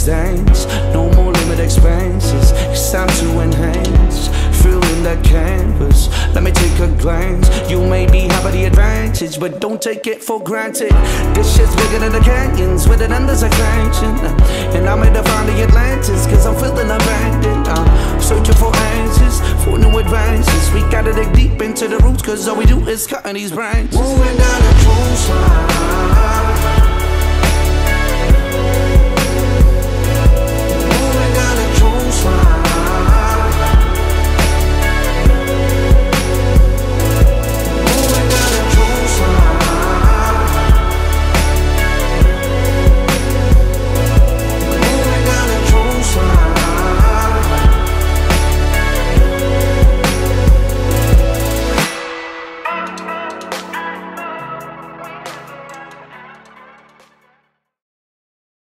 stains. No more limit expenses, it's time to enhance. Filling that canvas, let me take a glance. You may be having the advantage, but don't take it for granted. This shit's bigger than the canyons, with an endless expansion. And I'm here to find the Atlantis, cause I'm feeling abandoned. I'm searching for answers, for new advances. We gotta dig deep into the roots, cause all we do is cutting these branches. Moving down the